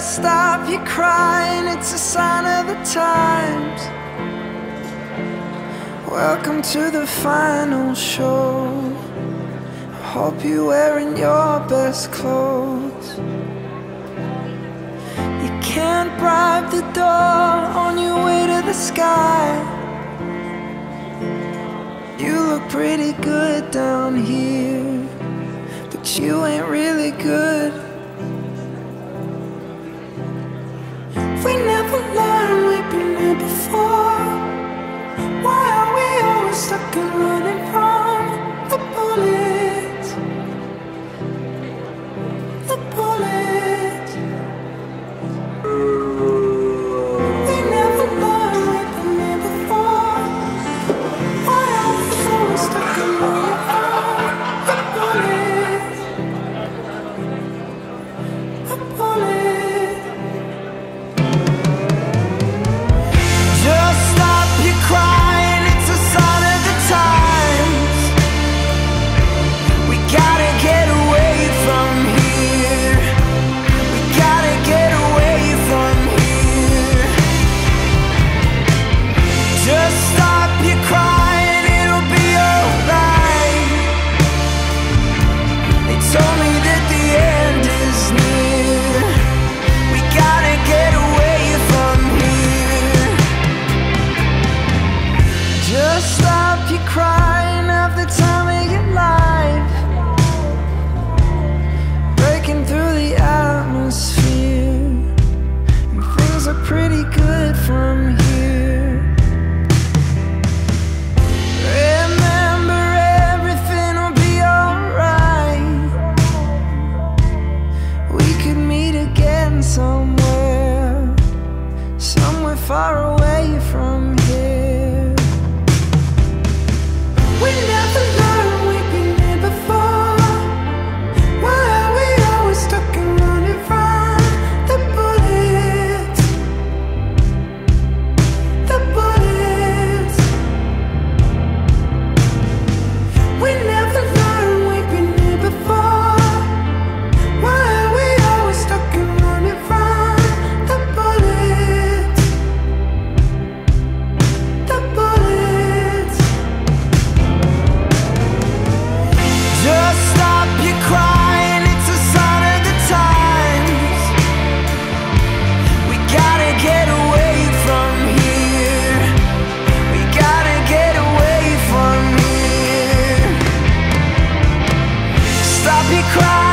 stop you crying, it's a sign of the times. Welcome to the final show. I hope you're wearing your best clothes. You can't bribe the door on your way to the sky. You look pretty good down here, but you ain't really good somewhere far away from here. We cry.